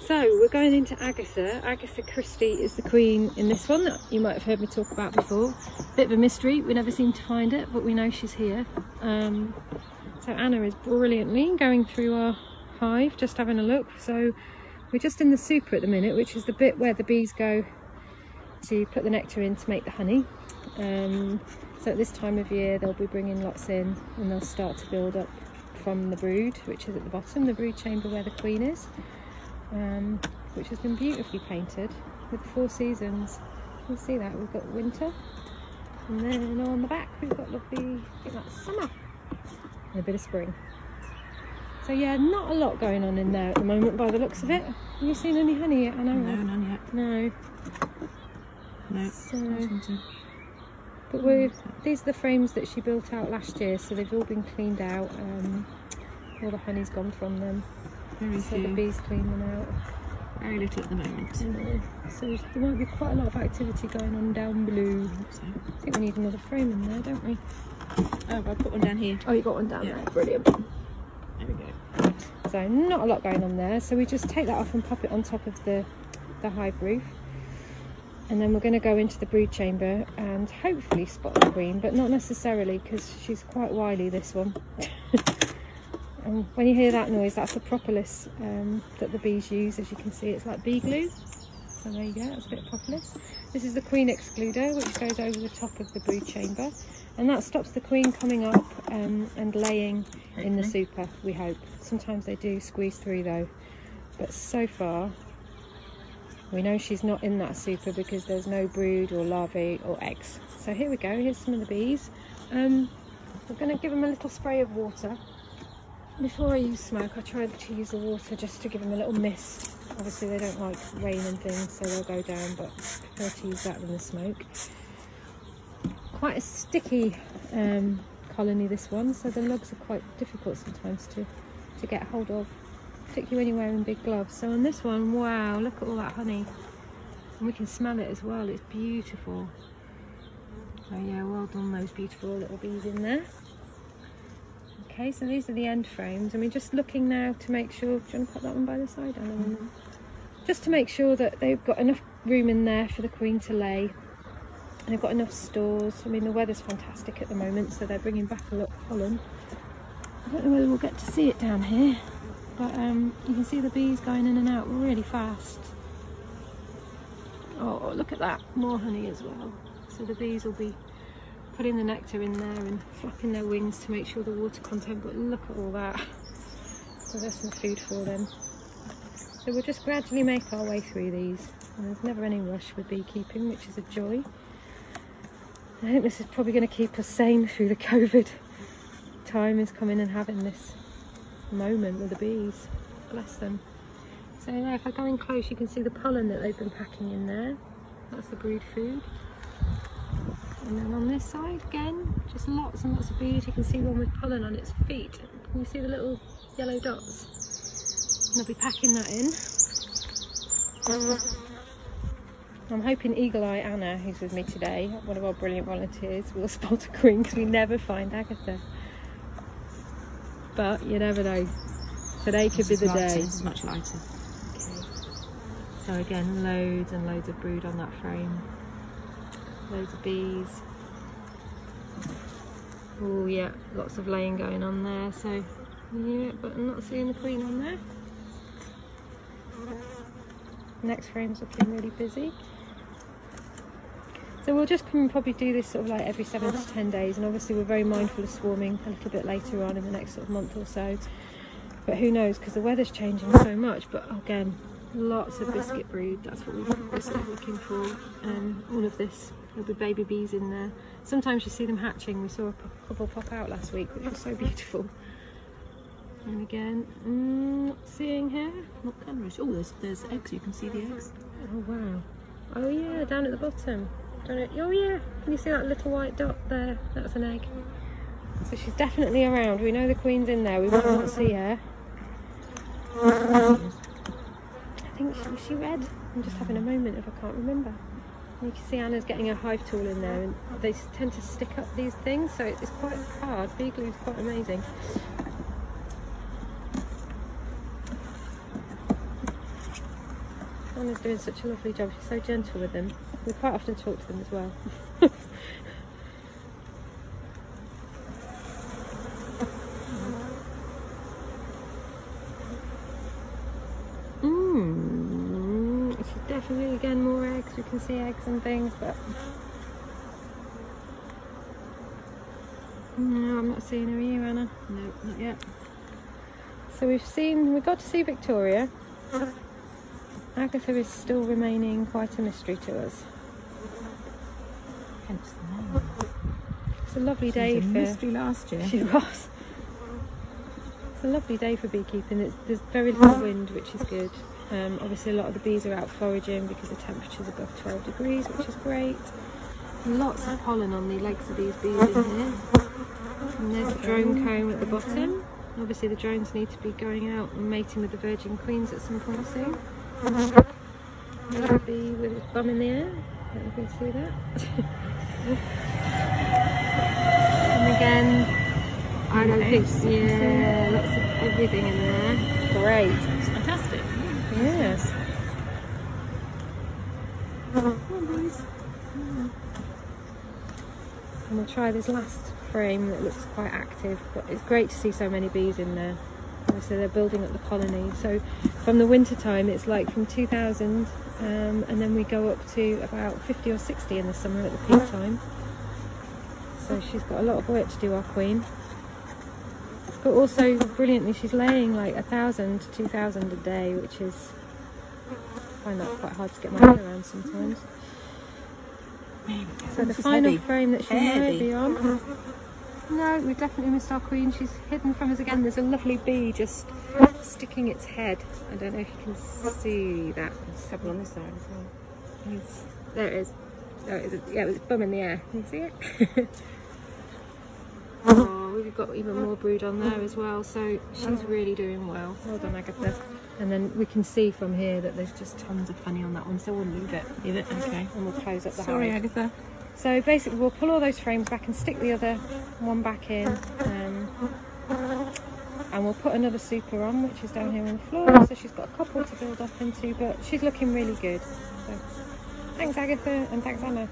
So we're going into Agatha. Agatha Christie is the queen in this one that you might have heard me talk about before. Bit of a mystery, we never seem to find it, but we know she's here. Um, so Anna is brilliantly going through our hive, just having a look. So we're just in the super at the minute, which is the bit where the bees go to put the nectar in to make the honey. Um, so at this time of year they'll be bringing lots in and they'll start to build up from the brood, which is at the bottom, the brood chamber where the queen is um, which has been beautifully painted with the four seasons. You'll see that we've got winter, and then on the back we've got lovely, I think that's summer, and a bit of spring. So yeah, not a lot going on in there at the moment by the looks of it. Have you seen any honey yet? I know. No, none yet. No. No. So, but we these are the frames that she built out last year, so they've all been cleaned out. Um, all the honey's gone from them. Very So few. the bees clean them out. Very little at the moment. So there might be quite a lot of activity going on down below. So. I think we need another frame in there, don't we? Oh, I'll put one down here. Oh, you got one down Yeah. there. Brilliant. There we go. So not a lot going on there. So we just take that off and pop it on top of the, the hive roof. And then we're going to go into the brood chamber and hopefully spot the queen, but not necessarily because she's quite wily, this one. and when you hear that noise, that's the propolis um, that the bees use. As you can see, it's like bee glue. So there you go, that's a bit of propolis. This is the queen excluder, which goes over the top of the brood chamber. And that stops the queen coming up um, and laying in the super, we hope. Sometimes they do squeeze through though. But so far, we know she's not in that super because there's no brood or larvae or eggs. So here we go, here's some of the bees. Um, we're going to give them a little spray of water. Before I use smoke, I try to use the water just to give them a little mist. Obviously they don't like rain and things, so they'll go down, but I prefer to use that than the smoke. Quite a sticky um, colony this one, so the lugs are quite difficult sometimes to, to get hold of, particularly when you're wearing big gloves. So on this one, wow, look at all that honey. And we can smell it as well, it's beautiful. So yeah, well done those beautiful little bees in there. Okay, so these are the end frames, and we're just looking now to make sure. Do you want to put that one by the side, Anna? Just to make sure that they've got enough room in there for the queen to lay. And they've got enough stores. I mean, the weather's fantastic at the moment, so they're bringing back a lot of pollen. I don't know whether we'll get to see it down here, but um, you can see the bees going in and out really fast. Oh, look at that, more honey as well. So the bees will be putting the nectar in there and flapping their wings to make sure the water content, but look at all that. So there's some food for them. So we'll just gradually make our way through these. And there's never any rush with beekeeping, which is a joy. I think this is probably going to keep us sane through the COVID time is coming and having this moment with the bees. Bless them. So yeah, if I go in close, you can see the pollen that they've been packing in there. That's the brood food. And then on this side again, just lots and lots of bees. You can see one with pollen on its feet. Can you see the little yellow dots? And they'll be packing that in. I'm hoping Eagle Eye Anna, who's with me today, one of our brilliant volunteers, will spot a queen because we never find Agatha. But you never know. Today could This be the lighter, day. This is much lighter. So again, loads and loads of brood on that frame. Loads of bees. Oh yeah, lots of laying going on there. So yeah, but I'm not seeing the queen on there. Next frame's looking really busy. So we'll just come and probably do this sort of like every seven to ten days, and obviously we're very mindful of swarming a little bit later on in the next sort of month or so. But who knows, because the weather's changing so much. But again, lots of biscuit brood. That's what we're looking for. Um, all of this. There'll be baby bees in there. Sometimes you see them hatching. We saw a couple pop out last week, which was so beautiful. And again, mm, not seeing here. What colour is? Oh, there's there's eggs. You can see the eggs. Oh wow. Oh yeah, down at the bottom. Down at, oh yeah, can you see that little white dot there? That's an egg. So she's definitely around. We know the queen's in there. We not see her. I she red. I'm just having a moment if I can't remember. You can see Anna's getting a hive tool in there, and they tend to stick up these things, so it's quite hard. Bee glue is quite amazing. Anna's doing such a lovely job. She's so gentle with them. We quite often talk to them as well. She's again more eggs. We can see eggs and things, but no, I'm not seeing her here, Anna. No, not yet. So we've seen, we got to see Victoria. Uh-huh. Agatha is still remaining quite a mystery to us. Hence the name. It's a lovely She was day a for. mystery last year. She was. It's a lovely day for beekeeping. It's, there's very little wind, which is good. Um, obviously, a lot of the bees are out foraging because the temperature's above 12 degrees, which is great. Lots of pollen on the legs of these bees in here. And there's the drone comb at the bottom. Obviously, the drones need to be going out and mating with the virgin queens at some point soon. There's a bee with its bum in the air. I don't know if you can see that. and again, I don't think, yeah, lots of everything in there. Great. Yes. Come on, boys. And we'll try this last frame that looks quite active, but it's great to see so many bees in there. Obviously, they're building up the colony. So, from the winter time, it's like from 2000, um, and then we go up to about 50 or 60 in the summer at the peak time. So, she's got a lot of work to do, our queen. But also, brilliantly, she's laying like a thousand to 2,000 a day, which is. I find that quite hard to get my head around sometimes. So the final heavy. frame that she might Heavy. be on. No, we definitely missed our queen. She's hidden from us again. There's a lovely bee just sticking its head. I don't know if you can see that. There's a couple on this side as well. It's, there it is. There it is. Yeah, with its bum in the air. Can you see it? we've got even more brood on there as well. So she's really doing well. Well done, Agatha. And then we can see from here that there's just tons of honey on that one, so we'll leave it. Leave it? Okay. And we'll close up the Sorry, hive. Agatha. So basically, we'll pull all those frames back and stick the other one back in, um, and we'll put another super on, which is down here on the floor. So she's got a couple to build up into, but she's looking really good. So thanks, Agatha, and thanks, Anna.